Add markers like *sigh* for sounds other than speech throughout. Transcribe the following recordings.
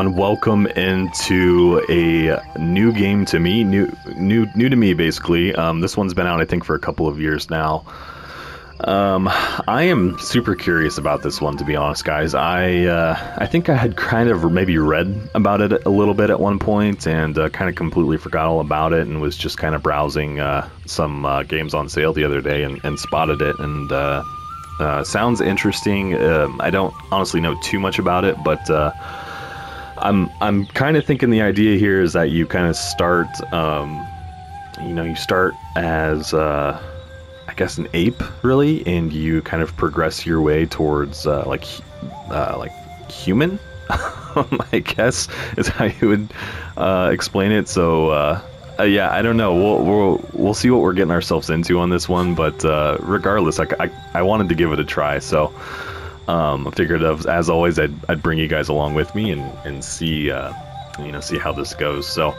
everyone. Welcome into a new game to me, new, new, new to me, basically. Um, this one's been out, I think, for a couple of years now. Um, I am super curious about this one, to be honest, guys. I, uh, I think I had kind of maybe read about it a little bit at one point, and uh, kind of completely forgot all about it, and was just kind of browsing uh, some uh, games on sale the other day, and, and spotted it, and uh, uh, sounds interesting. Um, I don't honestly know too much about it, but I'm I'm kind of thinking the idea here is that you kind of start, um, you know, you start as uh, I guess an ape really, and you kind of progress your way towards uh, like uh, like human. *laughs* I guess is how you would uh, explain it. So uh, uh, yeah, I don't know. We'll, we'll we'll see what we're getting ourselves into on this one, but regardless, I, I, I wanted to give it a try. So um, I figured, as always, I'd, I'd bring you guys along with me and and see uh, you know see how this goes. So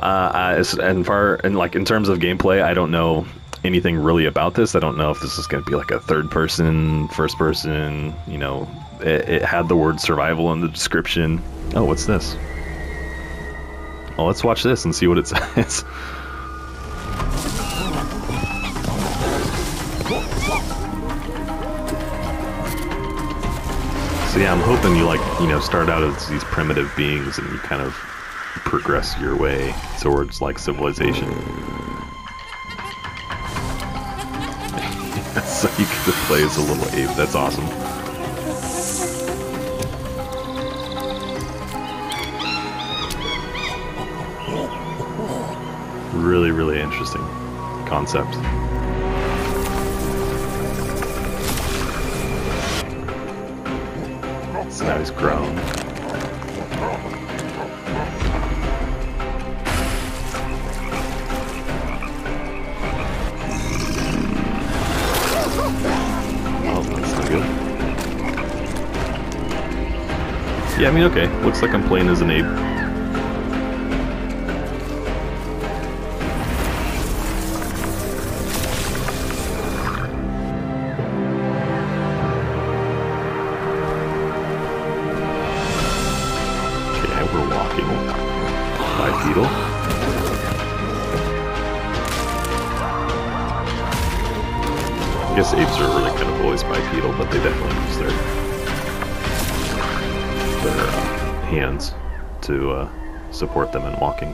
uh, as, and far and like in terms of gameplay, I don't know anything really about this. I don't know if this is going to be like a third person, first person. You know, it, it had the word survival in the description. Oh, what's this? Well, let's watch this and see what it *laughs* says. So yeah, I'm hoping you like, you know, start out as these primitive beings and you kind of progress your way towards like civilization. *laughs* so you get play as a little ape. That's awesome. Really, really interesting concept. So now he's grown. Oh, that's not. Yeah, I mean, okay. Looks like I'm playing as an ape.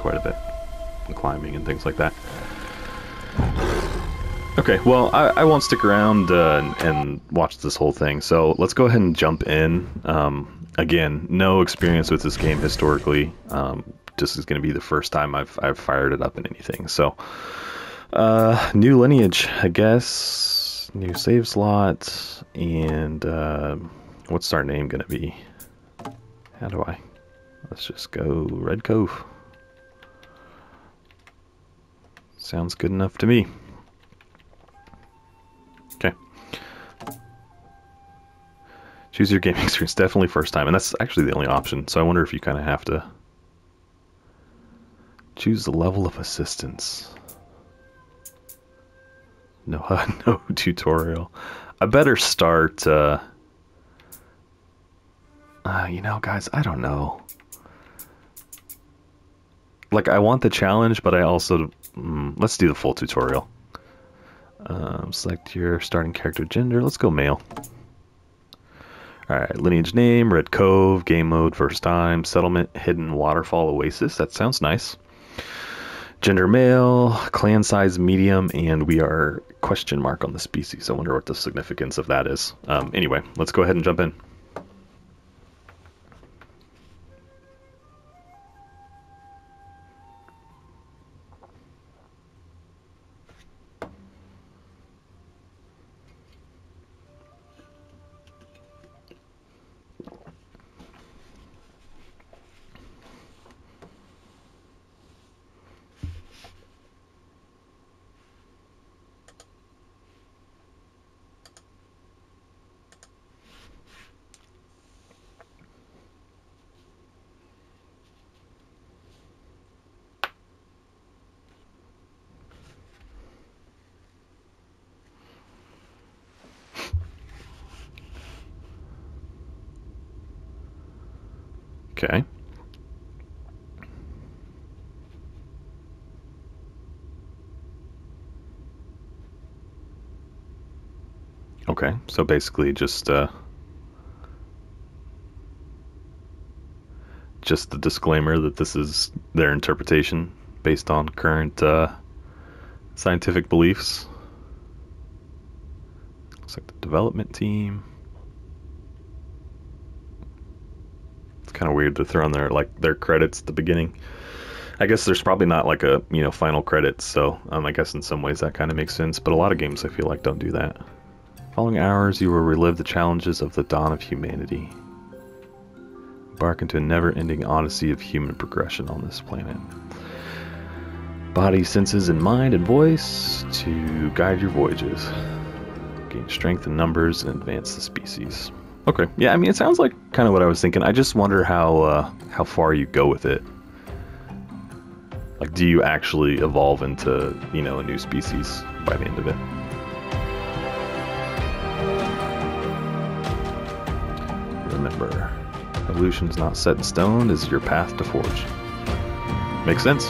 Quite a bit, and climbing and things like that. Okay, well, I, I won't stick around uh, and, and watch this whole thing, so let's go ahead and jump in. Um, again, no experience with this game historically. Um, this is going to be the first time I've, I've fired it up in anything. So, uh, new lineage, I guess. New save slot, and uh, what's our name going to be? How do I? Let's just go Red Cove. Sounds good enough to me. Okay. Choose your gaming *laughs* experience. Definitely first time. And that's actually the only option. So I wonder if you kind of have to choose the level of assistance. No, *laughs* no tutorial. I better start, uh, uh, you know, guys, I don't know. Like, I want the challenge, but I also, mm, let's do the full tutorial. Um, select your starting character gender. Let's go male. Alright, lineage name, Red Cove, game mode, first time, settlement, hidden waterfall oasis. That sounds nice. Gender male, clan size medium, and we are question mark on the species. I wonder what the significance of that is. Um, anyway, let's go ahead and jump in. So basically just uh, just the disclaimer that this is their interpretation based on current uh, scientific beliefs. Looks like the development team. It's kind of weird to throw in their like their credits at the beginning. I guess there's probably not like a you know final credits, so um, I guess in some ways that kind of makes sense. But a lot of games I feel like don't do that. Following hours, you will relive the challenges of the dawn of humanity. Embark into a never-ending odyssey of human progression on this planet. Body, senses, and mind and voice to guide your voyages. Gain strength in numbers and advance the species. Okay, yeah, I mean it sounds like kind of what I was thinking. I just wonder how uh, how far you go with it. Like, do you actually evolve into you know a new species by the end of it? Remember, evolution's not set in stone, is your path to forge. Makes sense.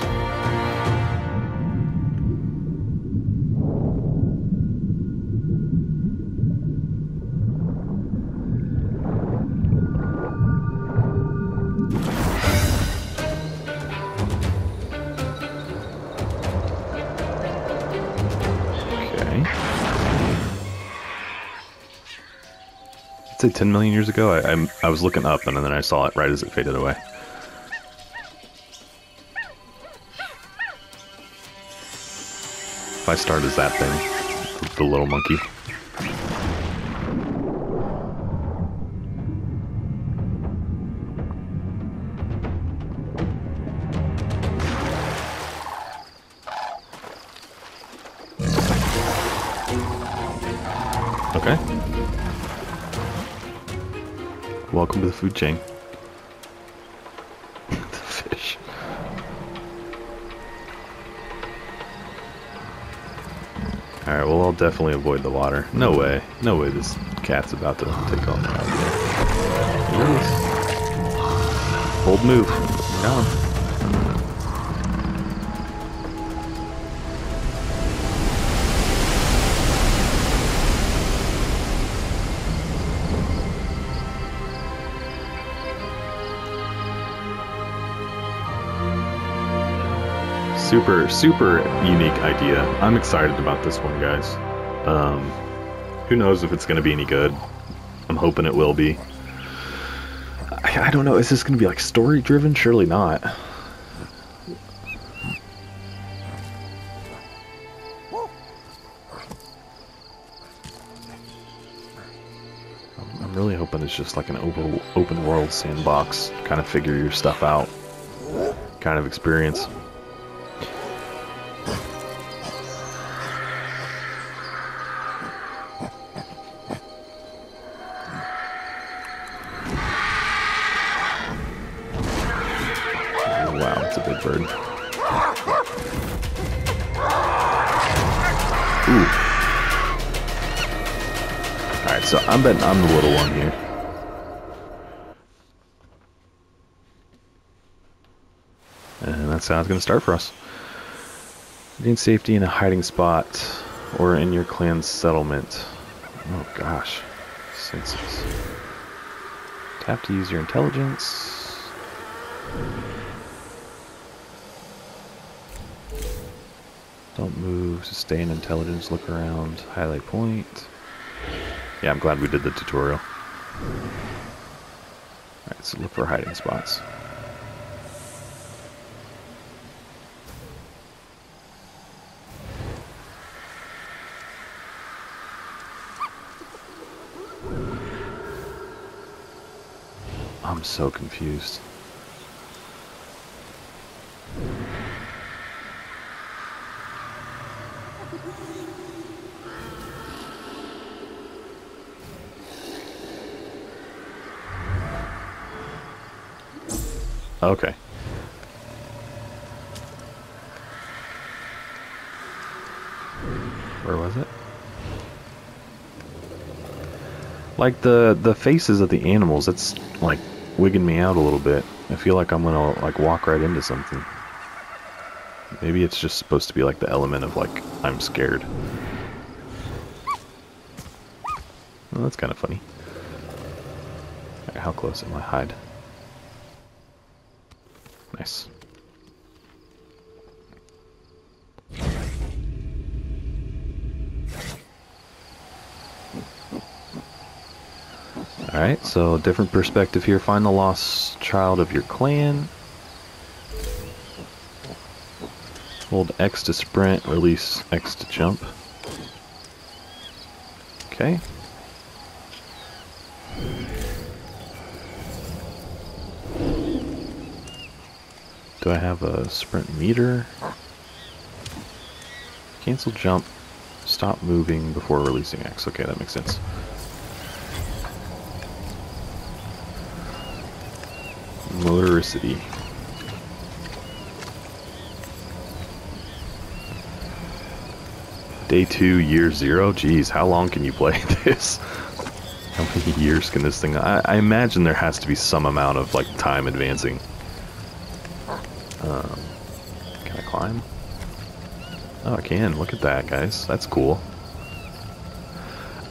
Say 10 million years ago. I, I, I was looking up and then I saw it right as it faded away. If I start as that thing, the little monkey. Welcome to the food chain. *laughs* the fish. Alright, well, I'll definitely avoid the water. No way. No way this cat's about to take on the alligator. Here. Bold move. Got Super, super unique idea. I'm excited about this one, guys. Um, who knows if it's going to be any good? I'm hoping it will be. I, I don't know. Is this going to be like story driven? Surely not. I'm- I'm really hoping it's just like an open, open world sandbox, kind of figure your stuff out kind of experience. Betting I'm the little one here. And that's how it's going to start for us. Gain safety in a hiding spot or in your clan's settlement. Oh gosh. Senses. Tap to use your intelligence. Don't move, sustain intelligence, look around, highlight point. Yeah, I'm glad we did the tutorial. Alright, so look for hiding spots. I'm so confused. Okay. Where was it? Like the the faces of the animals, it's like wigging me out a little bit. I feel like I'm gonna like walk right into something. Maybe it's just supposed to be like the element of like I'm scared. Well, that's kind of funny. Right, how close am I? Hide. Nice. Alright, so different perspective here. Find the lost child of your clan. Hold X to sprint, release X to jump. Okay. Do I have a sprint meter? Cancel jump. Stop moving before releasing X. Okay, that makes sense. Motoricity. Day two, year zero. Geez, how long can you play *laughs* this? How many years can this thing? I, I imagine there has to be some amount of like time advancing. Um, can I climb? Oh, I can. Look at that, guys. That's cool.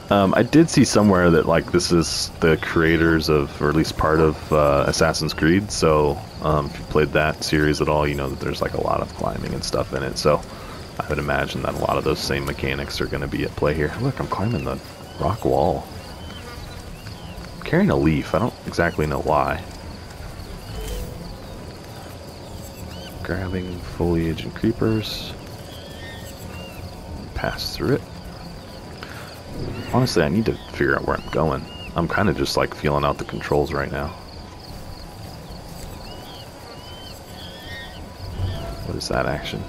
Um, I did see somewhere that like this is the creators of, or at least part of uh, Assassin's Creed. So um, if you played that series at all, you know that there's like a lot of climbing and stuff in it. So I would imagine that a lot of those same mechanics are going to be at play here. Look, I'm climbing the rock wall. Carrying a leaf. I don't exactly know why. Grabbing foliage and creepers. Pass through it. Honestly, I need to figure out where I'm going. I'm kind of just like feeling out the controls right now. What is that action?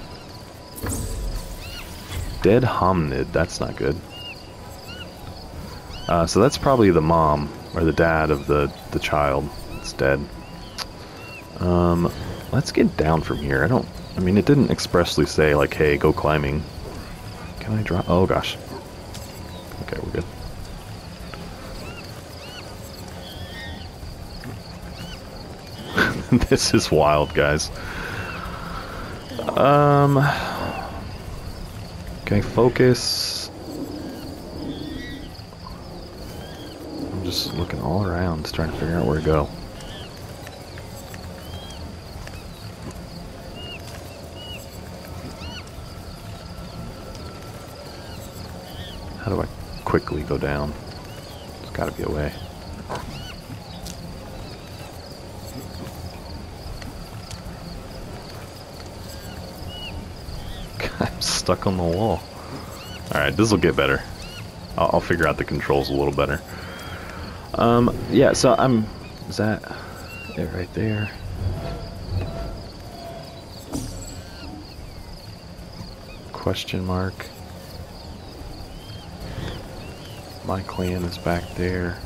Dead hominid, that's not good. Uh, so that's probably the mom, or the dad of the, the child that's dead. Um, let's get down from here. I don't, I mean, it didn't expressly say, like, hey, go climbing. Can I drop? Oh, gosh. Okay, we're good. *laughs* this is wild, guys. Um... Okay, focus. I'm just looking all around, trying to figure out where to go. How do I quickly go down? There's gotta be a way. *laughs* I'm stuck on the wall. Alright, this will get better. I'll, I'll, figure out the controls a little better. Um, yeah, so I'm... Is that it right there? Question mark. My clan is back there.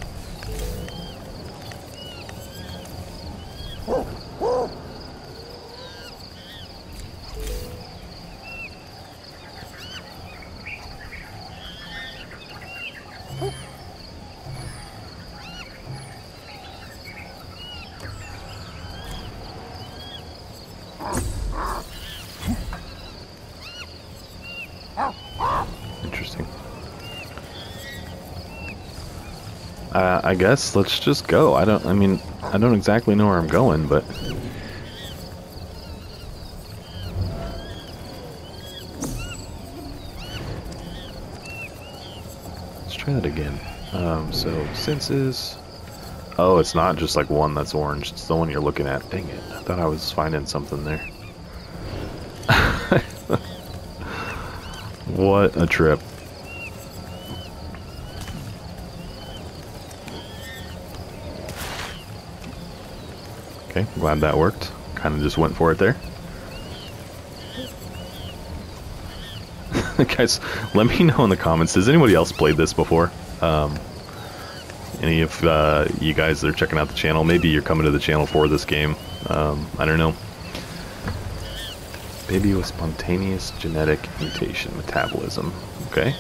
Interesting. Uh, I guess let's just go. I don't, I mean, I don't exactly know where I'm going, but... Let's try that again. Um, so, senses... Oh, it's not just like one that's orange. It's the one you're looking at. Dang it. I thought I was finding something there. *laughs* what a trip. Okay, glad that worked. Kind of just went for it there. *laughs* Guys, let me know in the comments. Has anybody else played this before? Um, any of uh, you guys that are checking out the channel, maybe you're coming to the channel for this game. Um, I don't know. Baby with spontaneous genetic mutation metabolism. Okay.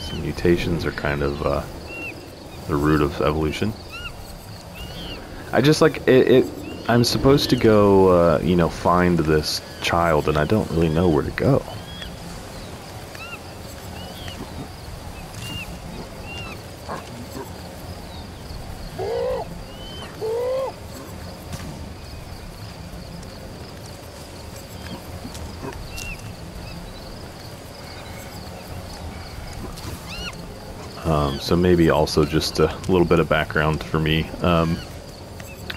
Some mutations are kind of uh, the root of evolution. I just like it, it I'm supposed to go, uh, you know, find this child, and I don't really know where to go. Um, so maybe also just a little bit of background for me. Um,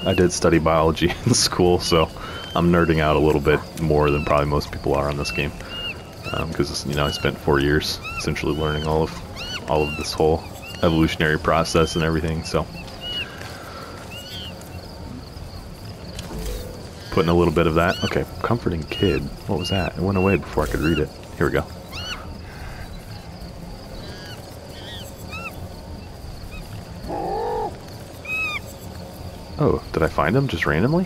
I did study biology *laughs* in school, so I'm nerding out a little bit more than probably most people are on this game. Because um, you know I spent four years essentially learning all of all of this whole evolutionary process and everything. So putting a little bit of that. Okay, comforting kid. What was that? It went away before I could read it. Here we go. Oh, did I find him just randomly?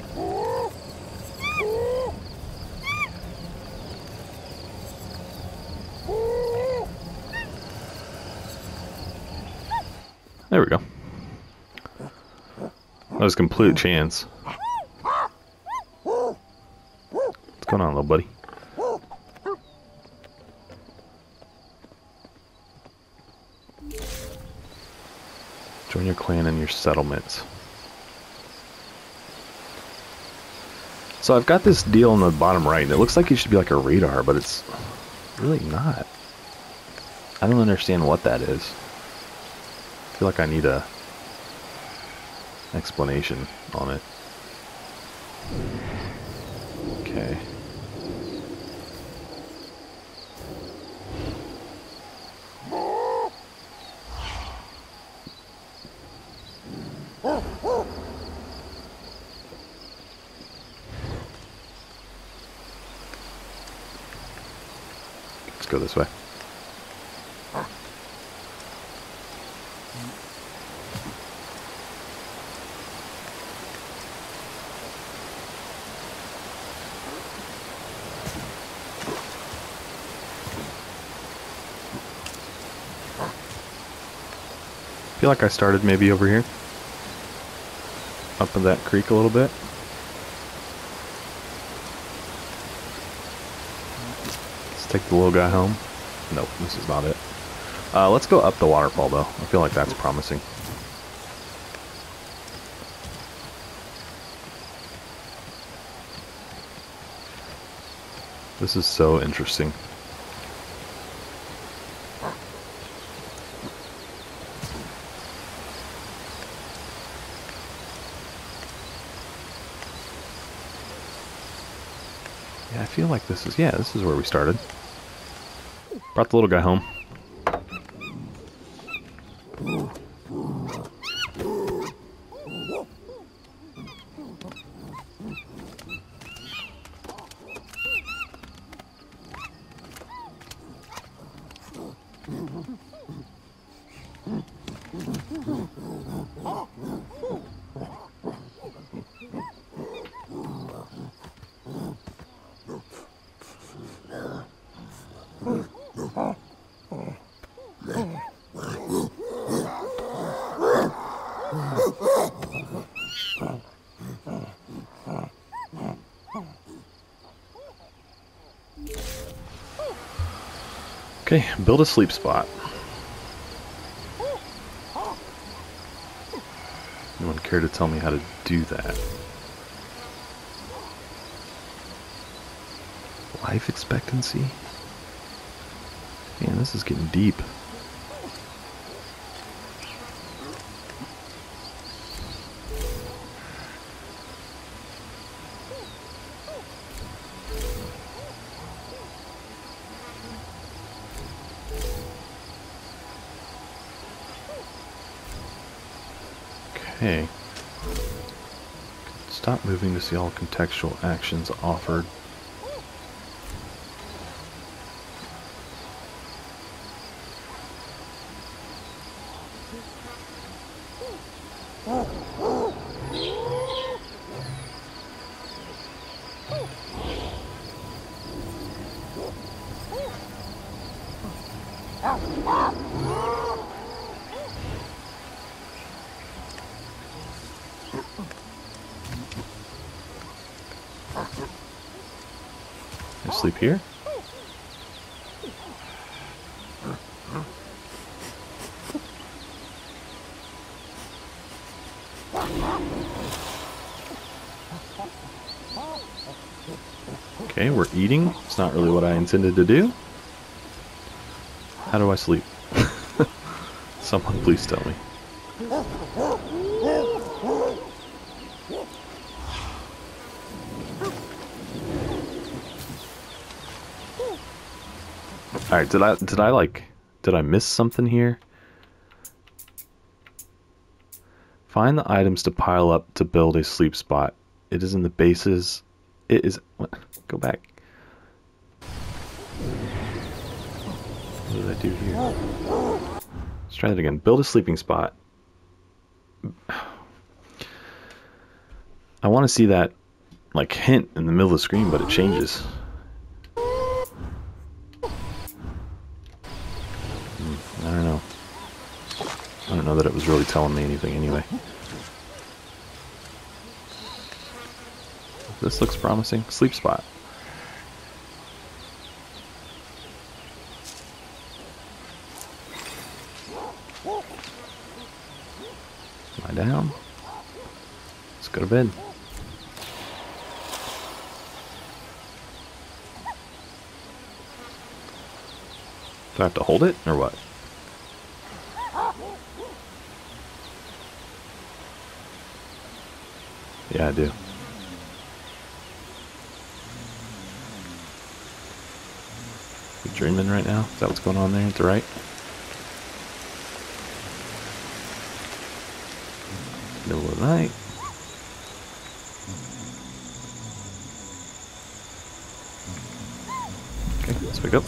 There we go. That was complete chance. What's going on, little buddy? Join your clan and your settlements. So I've got this deal in the bottom right. And it looks like it should be like a radar, but it's really not. I don't understand what that is. I feel like I need a explanation on it. Okay. Let's go this way. Feel like I started maybe over here. Up in that creek a little bit. Let's take the little guy home. Nope, this is not it. Uh, let's go up the waterfall though. I feel like that's promising. This is so interesting. Yeah, I feel like this is, yeah, this is where we started. Brought the little guy home. Okay, build a sleep spot. Anyone care to tell me how to do that? Life expectancy? Man, this is getting deep. See all contextual actions offered. I sleep here? Okay, we're eating. It's not really what I intended to do. How do I sleep? *laughs* Someone please tell me. Alright, did I did I like did I miss something here? Find the items to pile up to build a sleep spot. It is in the bases. It is what? Go back. What did I do here? Let's try that again. Build a sleeping spot. I want to see that like hint in the middle of the screen, but it changes. Don't know that it was really telling me anything anyway. This looks promising. Sleep spot. Lie down. Let's go to bed. Do I have to hold it, or what? I do. You dreaming right now? Is that what's going on there at the right? Middle of the night. Okay, let's wake up.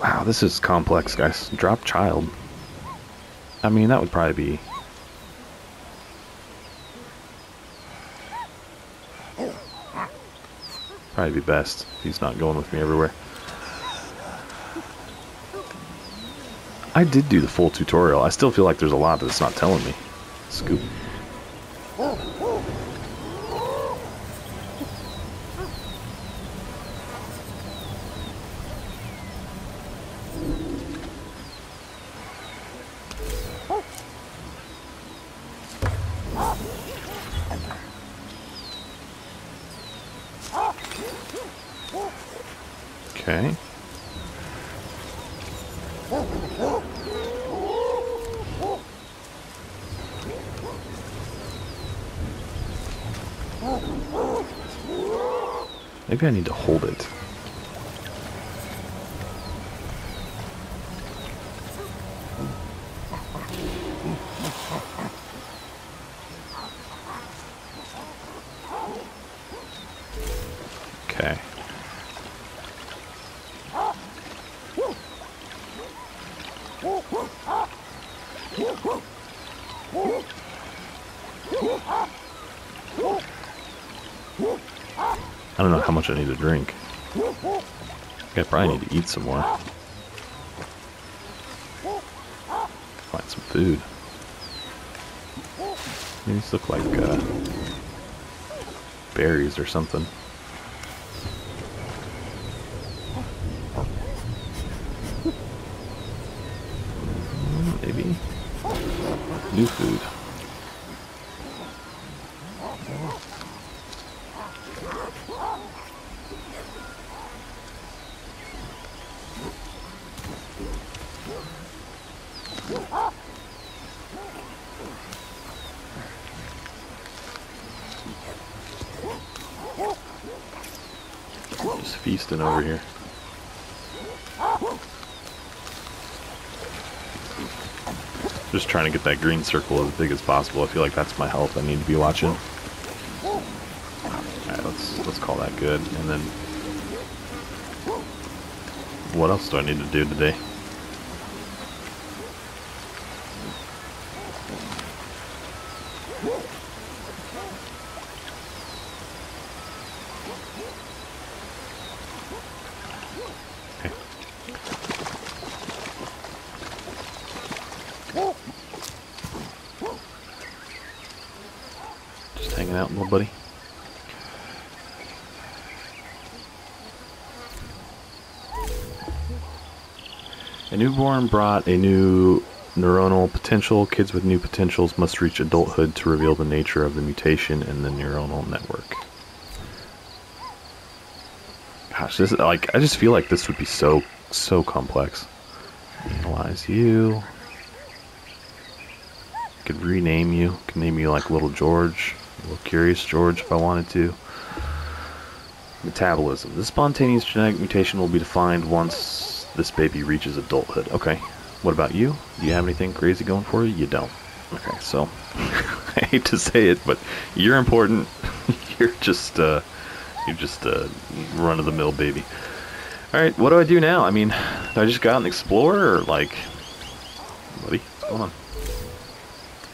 Wow, this is complex, guys. Drop child. I mean, that would probably be Probably be best. He's not going with me everywhere. I did do the full tutorial. I still feel like there's a lot that it's not telling me. Scoop. Okay. Maybe I need to hold it. How much I need to drink. I probably need to eat some more. Find some food. These look like uh, berries or something. Mm, Maybe. New food. Just feasting over here. Just trying to get that green circle as big as possible. I feel like that's my health I need to be watching. Alright, let's let's call that good. And then what else do I need to do today? Hanging out, little buddy. A newborn brought a new neuronal potential. Kids with new potentials must reach adulthood to reveal the nature of the mutation in the neuronal network. Gosh, this like I just feel like this would be so so complex. Analyze you. Could rename you. Could name you like Little George. Little Curious George if I wanted to. Metabolism. This spontaneous genetic mutation will be defined once this baby reaches adulthood. Okay. What about you? Do you have anything crazy going for you? You don't. Okay, so *laughs* I hate to say it, but you're important. *laughs* you're just uh, you're just a run of the mill baby. All right, what do I do now? I mean, do I just go out and explore, or like, buddy, what's going on?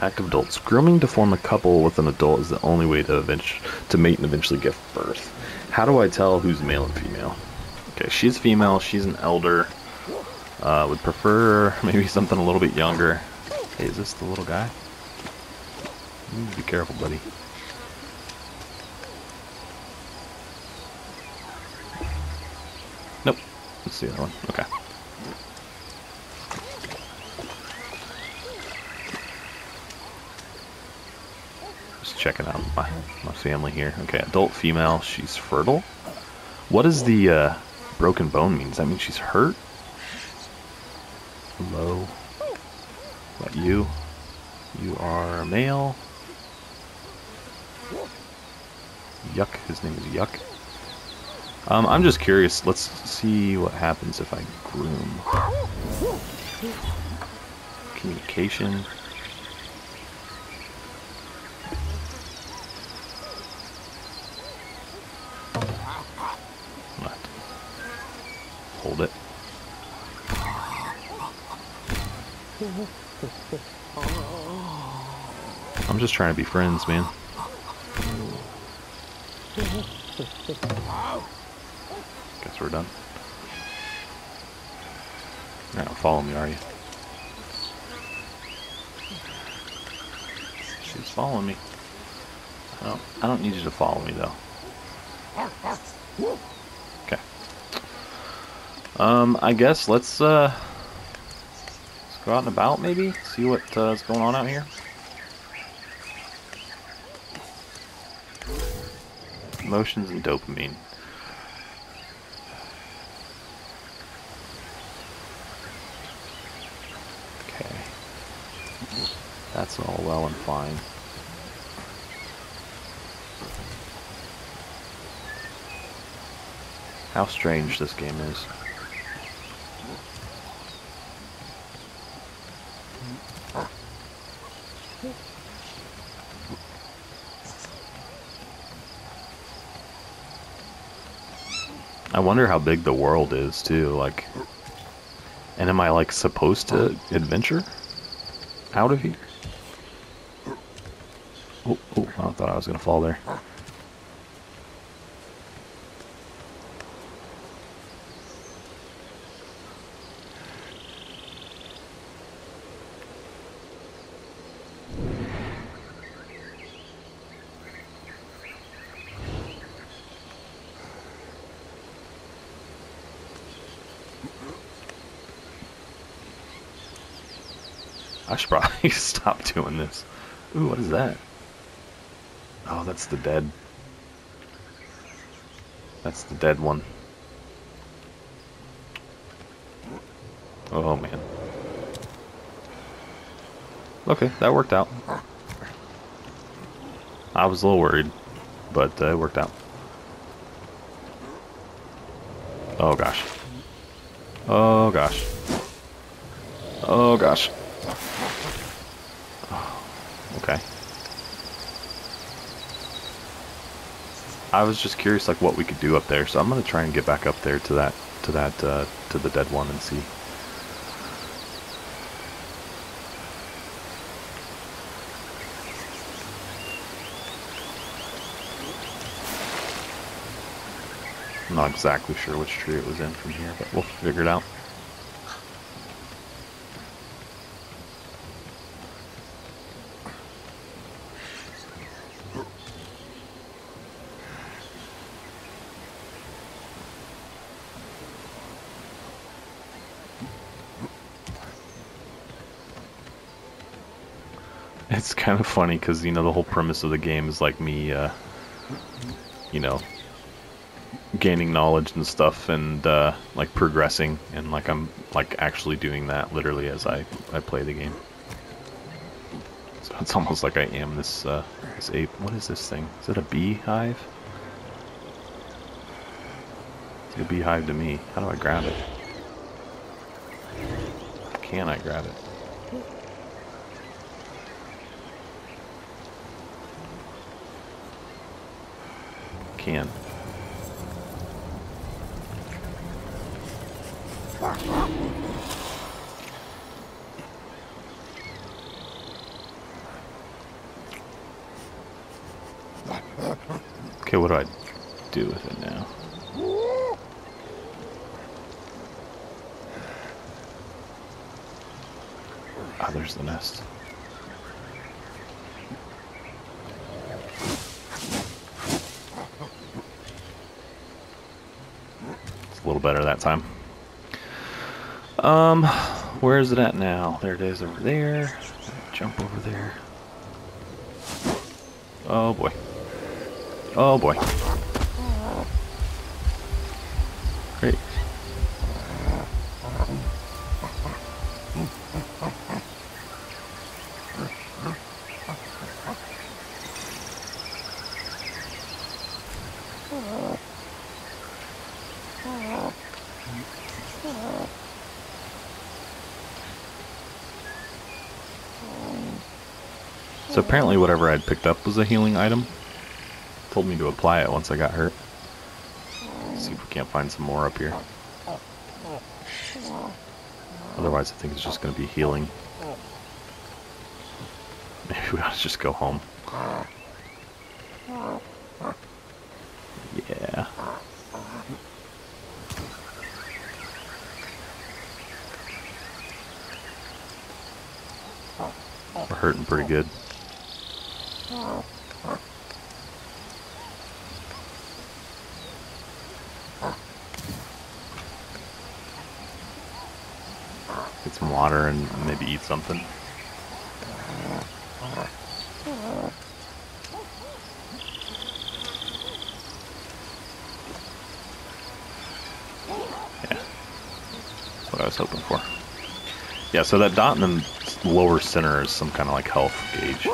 Active adults. Grooming to form a couple with an adult is the only way to eventually to mate and eventually give birth. How do I tell who's male and female? Okay, she's female. She's an elder. Uh, would prefer *laughs* maybe something a little bit younger. Hey, is this the little guy? Be careful, buddy. Nope. Let's see other one. Okay. Checking out my, my family here. Okay, adult female. She's fertile. What does the uh, broken bone mean? Does that mean she's hurt? Low. What you? You are male. Yuck. His name is Yuck. Um, I'm just curious. Let's see what happens if I groom. Communication. I'm just trying to be friends, man. Guess we're done. You're not follow me, are you? She's following me. I don't, I don't need you to follow me, though. Okay. Um, I guess let's, uh, let's go out and about, maybe? See what's uh, going on out here? Emotions and dopamine. Okay. That's all well and fine. How strange this game is. I wonder how big the world is too, like and am I like supposed to adventure out of here? Oh, oh, I thought I was gonna fall there. I should probably *laughs* stop doing this. Ooh, what is that? Oh, that's the dead. That's the dead one. Oh, man. Okay, that worked out. I was a little worried, but uh, it worked out. Oh, gosh. Oh, gosh. Oh, gosh. Okay. I was just curious, like, what we could do up there, so I'm gonna try and get back up there to that, to that, uh, to the dead one and see. I'm not exactly sure which tree it was in from here, but we'll figure it out. It's kind of funny because, you know, the whole premise of the game is like me, uh, you know, gaining knowledge and stuff and uh, like progressing and like I'm like actually doing that literally as I, I play the game. So it's almost like I am this uh, this ape. What is this thing? Is it a beehive? It's like a beehive to me. How do I grab it? Can I grab it? Can. Okay, what do I do with it now? Ah, there's the nest. It's a little better that time. Um, where is it at now? There it is over there. Jump over there. Oh boy. Oh boy. Apparently whatever I'd picked up was a healing item. Told me to apply it once I got hurt. see if we can't find some more up here. Otherwise I think it's just going to be healing. *laughs* Maybe we ought to just go home. Yeah. We're hurting pretty good. Get some water and maybe eat something. Yeah. That's what I was hoping for. Yeah, so that dot in the lower center is some kind of like health gauge.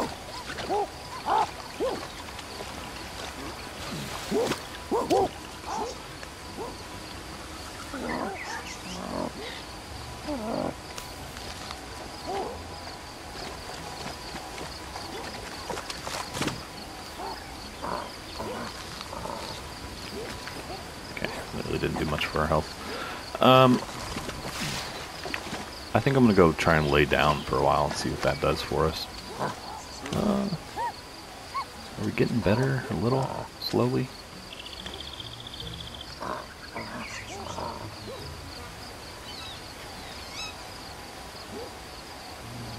Okay, that really didn't do much for our health. Um, I think I'm gonna go try and lay down for a while and see what that does for us. Uh, are we getting better a little slowly?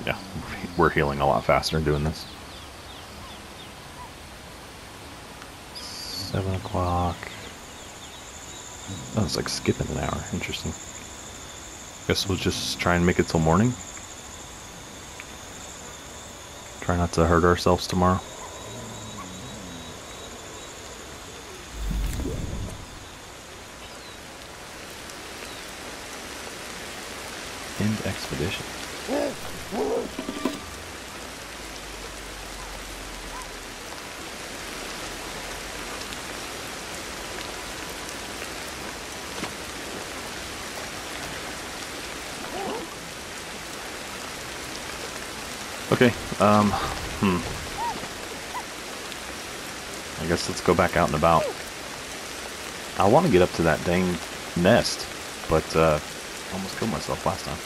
Yeah, *laughs* we're healing a lot faster doing this. Seven o'clock. Oh, it's like skipping an hour. Interesting. Guess we'll just try and make it till morning. Try not to hurt ourselves tomorrow. End expedition. Okay, um, hmm. I guess let's go back out and about. I want to get up to that dang nest, but, uh, almost killed myself last time.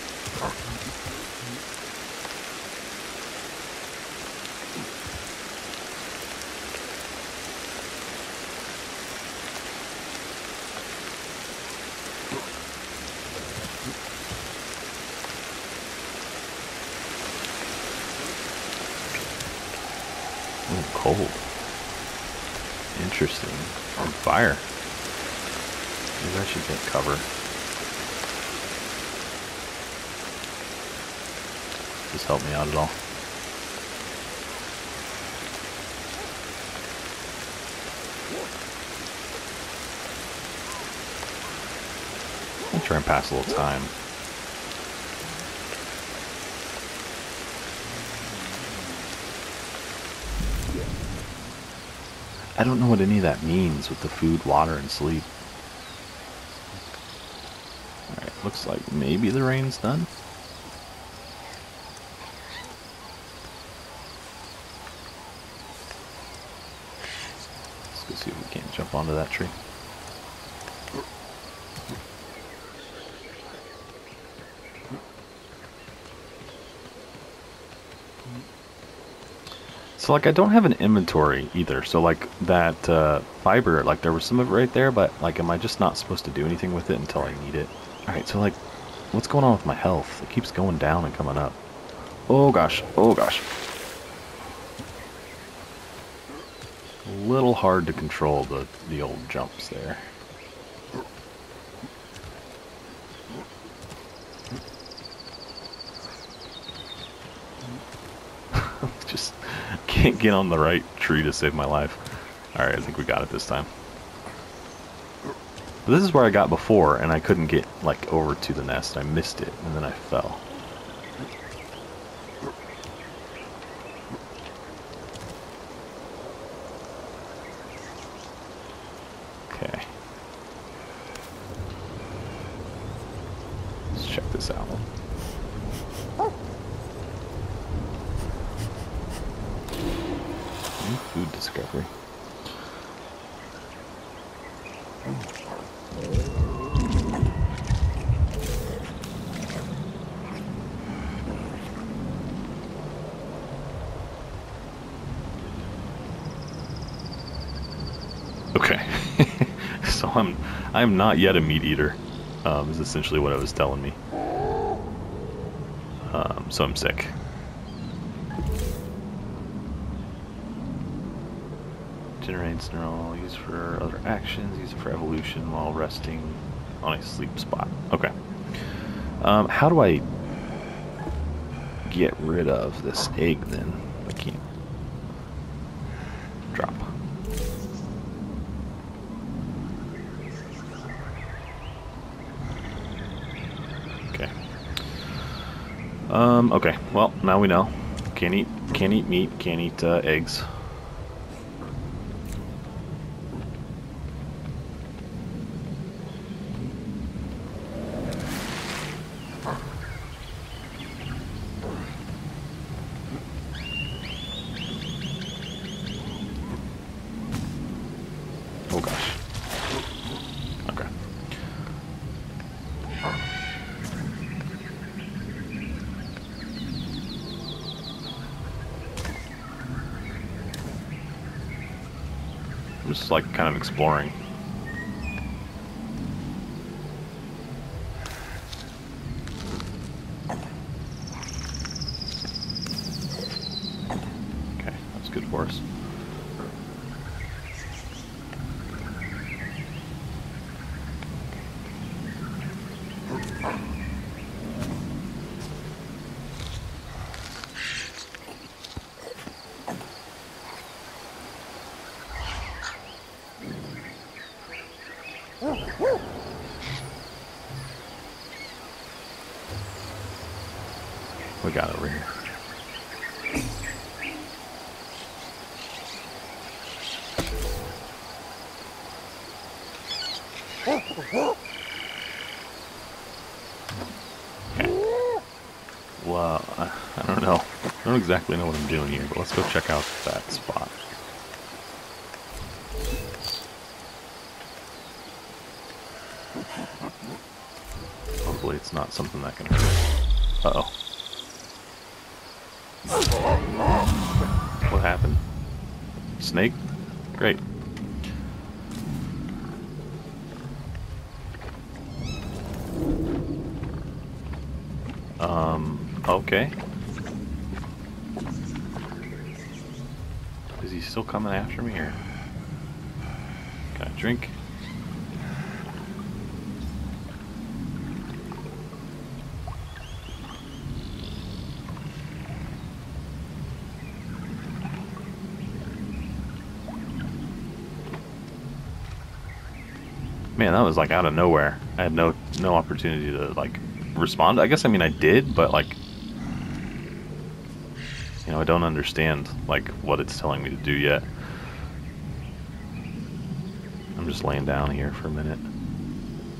Ooh, cold. Interesting. On fire. Maybe I should get cover. Just help me out at all. A little time. I don't know what any of that means with the food, water, and sleep. Alright, looks like maybe the rain's done. Let's go see if we can't jump onto that tree. So like I don't have an inventory either. So like that uh, fiber, like there was some of it right there, but like am I just not supposed to do anything with it until I need it? All right, so like what's going on with my health? It keeps going down and coming up. Oh gosh, oh gosh. A little hard to control the, the old jumps there. just can't get on the right tree to save my life. Alright, I think we got it this time. But this is where I got before, and I couldn't get, like, over to the nest. I missed it, and then I fell. Okay. Let's check this out. New food discovery. Okay, so I'm I'm not yet a meat eater. Um, is essentially what I was telling me. Um, so I'm sick. Generates neural, used for other actions, used for evolution while resting on a sleep spot. Okay. Um, how do I get rid of this egg then? I can't. Drop. Okay. Um, okay. Well, now we know. Can't eat, can't eat meat, can't eat uh, eggs. Oh gosh. Okay. I'm just like kind of exploring. Okay, that's good for us. We got it over here. Okay. Well, I, don't know. I don't exactly know what I'm doing here, but let's go check out that spot. Hopefully it's not something that can hurt. Uh-oh. What happened? Snake? Great. Okay. Is he still coming after me or? Got a drink? Man, that was like out of nowhere. I had no no opportunity to like respond. I guess I mean I did, but like don't understand like what it's telling me to do yet. I'm just laying down here for a minute.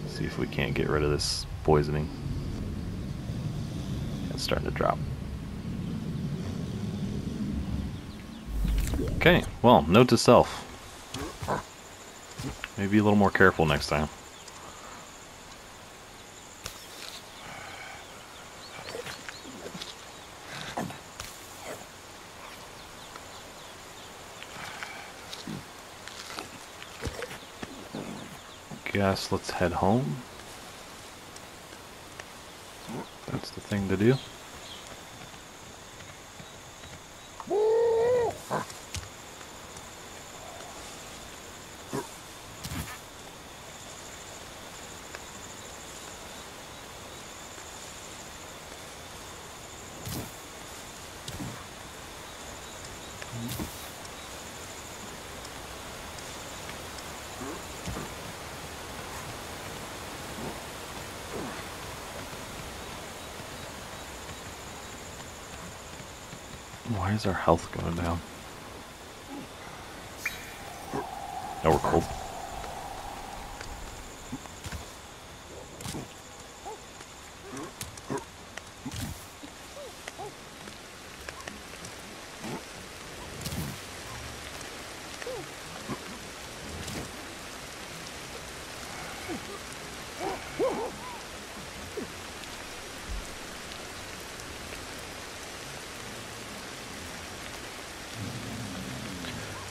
See if we can't get rid of this poisoning. It's starting to drop. Okay, well, note to self. Maybe a little more careful next time. Let's head home. That's the thing to do. Why is our health going down? Oh, we're cold.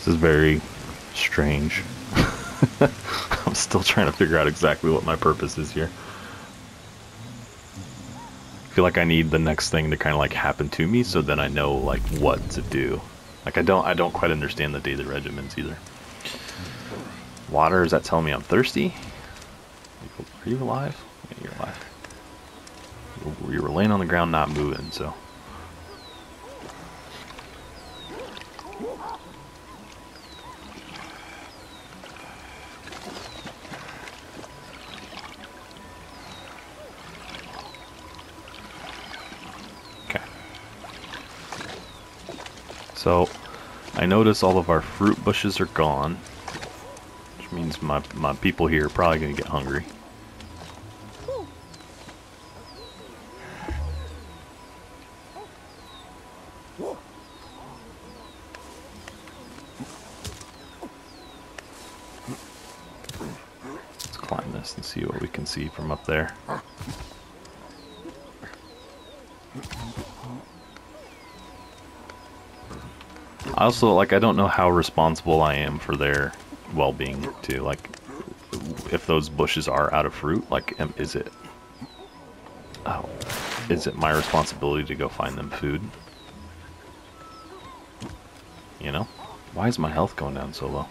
This is very strange. *laughs* I'm still trying to figure out exactly what my purpose is here. I feel like I need the next thing to kind of like happen to me so then I know like what to do. Like I don't I don't quite understand the daily regimens either. Water, is that telling me I'm thirsty? Are you alive? Yeah, you're alive. You were laying on the ground not moving, so So I notice all of our fruit bushes are gone, which means my, my people here are probably going to get hungry. Let's climb this and see what we can see from up there. I also, like, I don't know how responsible I am for their well-being, too. Like, if those bushes are out of fruit, like, is it... Oh, is it my responsibility to go find them food? You know? Why is my health going down so low?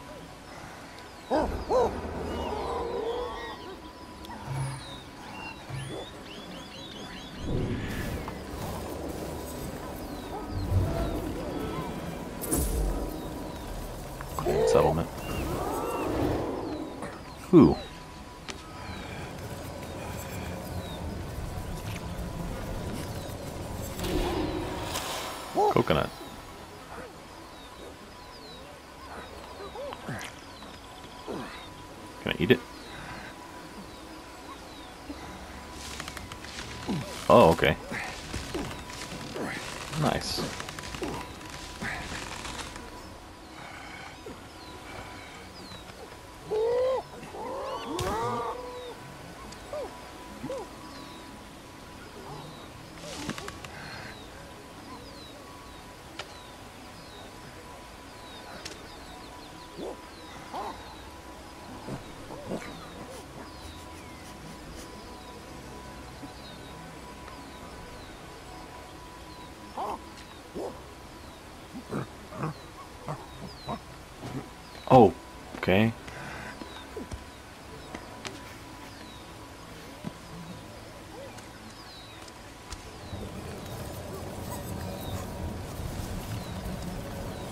Okay.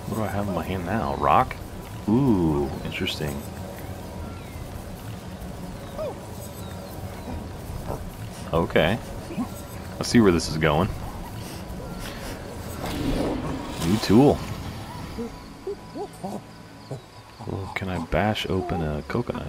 What do I have in my hand now? Rock? Ooh, interesting. Okay. I see where this is going. New tool. Bash open a coconut?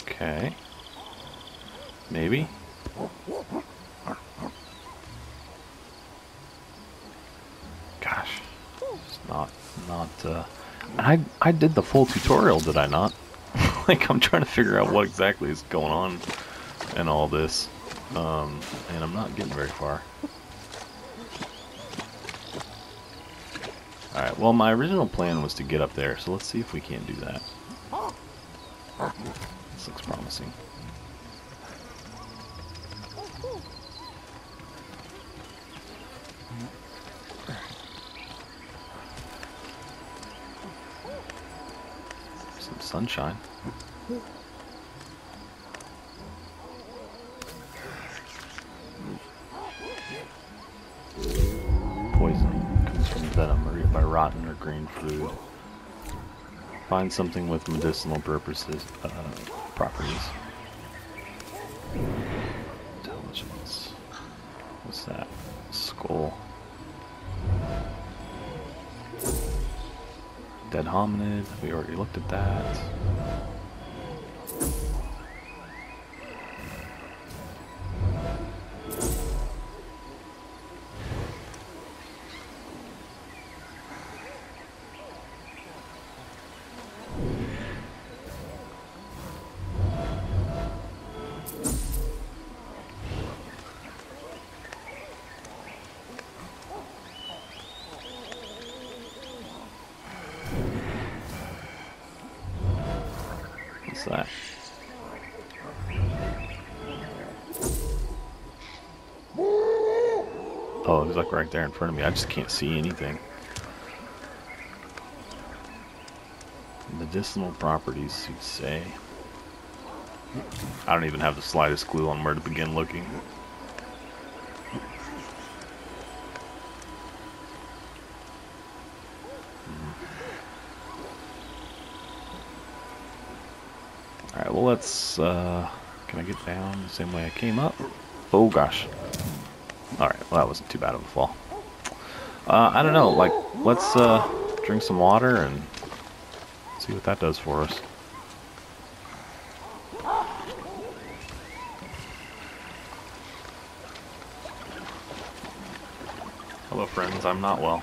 Okay. Maybe. Gosh, it's not not. Uh, I I did the full tutorial, did I not? *laughs* like I'm trying to figure out what exactly is going on and all this, um, and I'm not getting very far. Alright, well my original plan was to get up there, so let's see if we can't do that. From venom or by rotten or green food. Find something with medicinal purposes, uh, properties. Intelligence. What's that? Skull. Dead hominid. We already looked at that. Like right there in front of me. I just can't see anything. Medicinal properties, you'd say. I don't even have the slightest clue on where to begin looking. Alright, well let's, uh, can I get down the same way I came up? Oh gosh. Well that wasn't too bad of a fall. Uh, I don't know, like, let's, uh, drink some water and see what that does for us. Hello friends, I'm not well.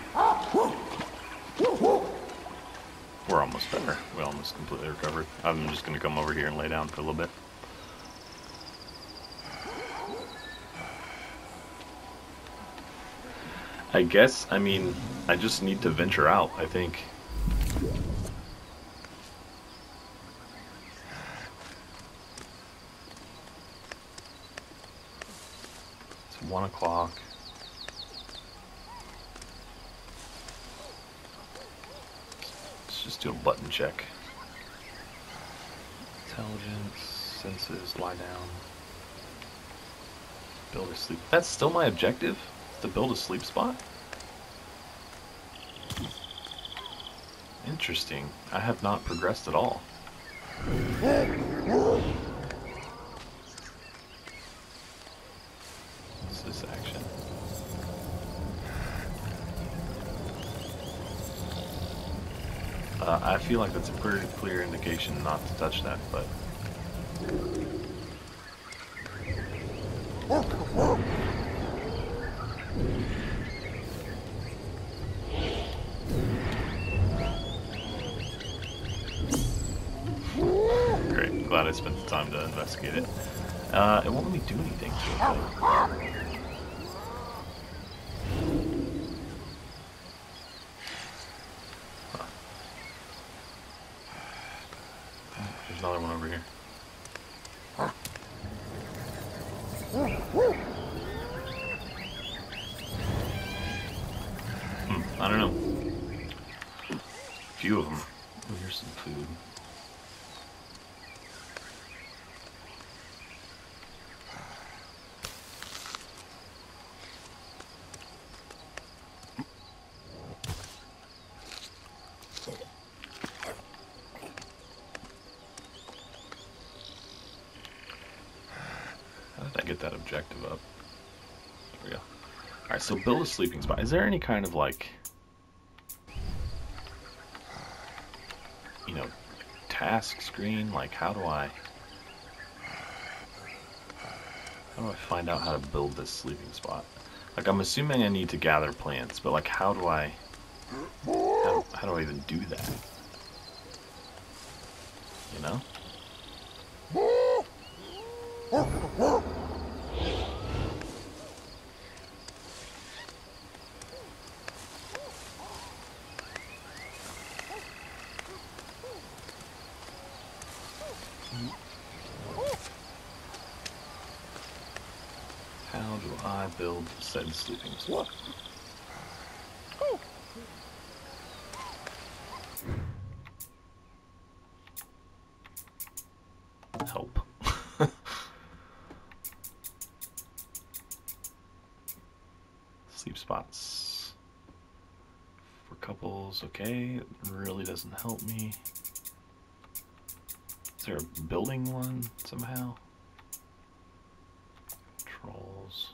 We're almost better. We almost completely recovered. I'm just gonna come over here and lay down for a little bit. I guess, I mean, I just need to venture out, I think. It's one o'clock. Let's just do a button check. Intelligence, senses, lie down. Build a sleep. That's still my objective? To build a sleep spot? Interesting. I have not progressed at all. What's this action? Uh, I feel like that's a pretty clear indication not to touch that, but... Great, glad I spent the time to investigate it. Uh, it won't let me do anything to it. There's another one over here. Hmm, I don't know. A few of them. Oh, here's some food. get that objective up. There we go. Alright, so build a sleeping spot. Is there any kind of like you know task screen? Like how do I how do I find out how to build this sleeping spot? Like I'm assuming I need to gather plants, but like how do I how, how do I even do that? You know? How do I build sleeping spot? Help. *laughs* Sleep spots. For couples, okay. It really doesn't help me. Is there a building one somehow? Controls.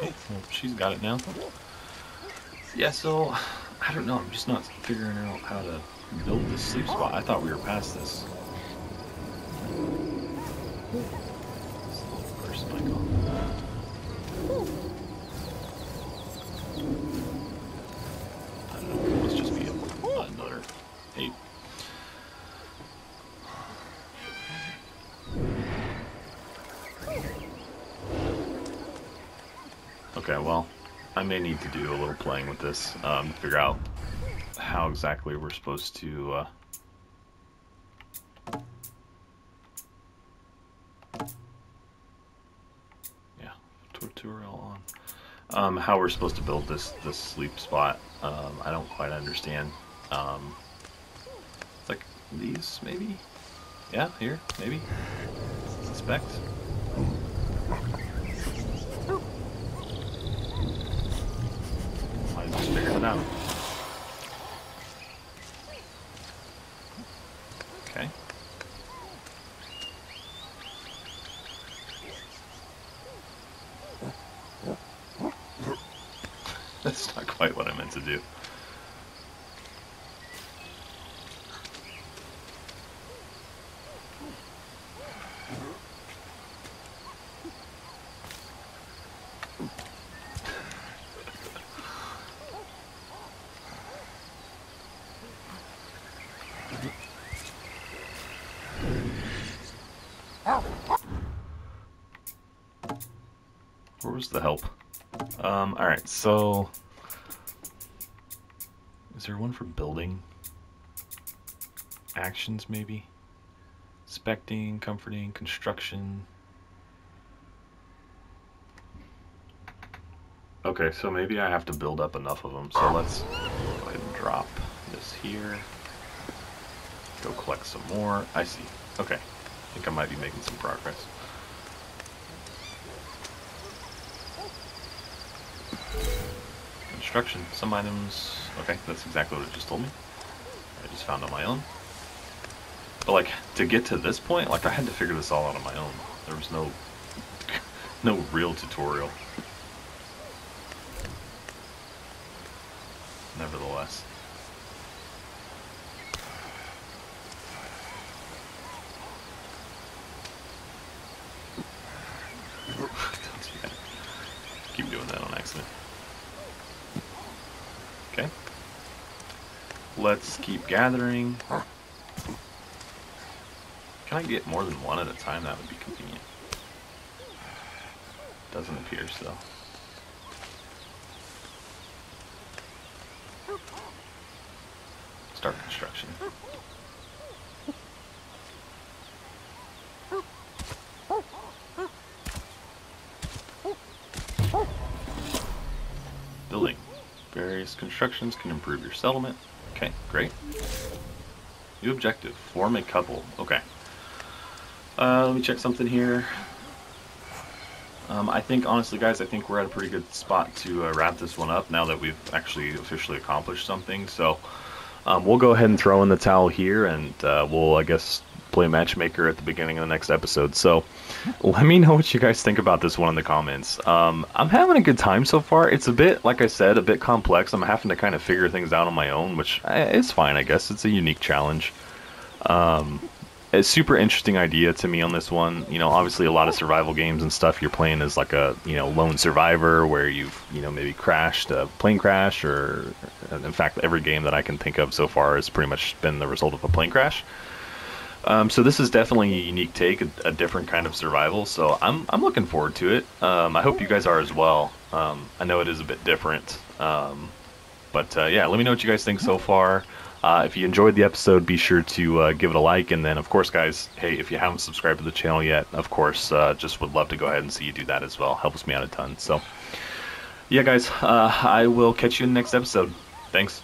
Okay, well, she's got it now. Yeah, so I don't know. I'm just not figuring out how to build this sleep spot. I thought we were past this. This to do a little playing with this um, to figure out how exactly we're supposed to. Uh... Yeah, tutorial on. Um, how we're supposed to build this this sleep spot. Um, I don't quite understand. Um, like these, maybe. Yeah, here, maybe. Suspect. I just figured it out. Okay. That's not quite what I meant to do. Where was the help? Um, alright, so... Is there one for building? Actions, maybe? Inspecting, comforting, construction... Okay, so maybe I have to build up enough of them, so let's go ahead and drop this here. Go collect some more. I see. Okay. I think I might be making some progress. Some items... Okay, that's exactly what it just told me. I just found on my own. But, like, to get to this point, like, I had to figure this all out on my own. There was no... *laughs* no real tutorial. Nevertheless. Don't do that. Keep doing that on accident. Okay. Gathering. Can I get more than one at a time? That would be convenient. Doesn't appear so. Start construction. Building. Various constructions can improve your settlement. Okay, great. New objective. Form a couple. Okay. Uh, let me check something here. Um, I think, honestly, guys, I think we're at a pretty good spot to uh, wrap this one up now that we've actually officially accomplished something. So um, we'll go ahead and throw in the towel here, and uh, we'll, I guess, play matchmaker at the beginning of the next episode. So *laughs* let me know what you guys think about this one in the comments. Um, I'm having a good time so far. It's a bit, like I said, a bit complex. I'm having to kind of figure things out on my own, which eh, is fine, I guess. It's a unique challenge. Um, a super interesting idea to me on this one. You know, obviously a lot of survival games and stuff you're playing as like a you know lone survivor where you've you know maybe crashed a plane crash or in fact every game that I can think of so far has pretty much been the result of a plane crash. Um, so this is definitely a unique take, a, a, different kind of survival. So I'm I'm looking forward to it. Um, I hope you guys are as well. Um, I know it is a bit different, um, but uh, yeah, let me know what you guys think so far. Uh, if you enjoyed the episode, be sure to uh, give it a like, and then of course, guys, hey, if you haven't subscribed to the channel yet, of course, uh, just would love to go ahead and see you do that as well. Helps me out a ton. So yeah, guys, uh, I will catch you in the next episode. Thanks.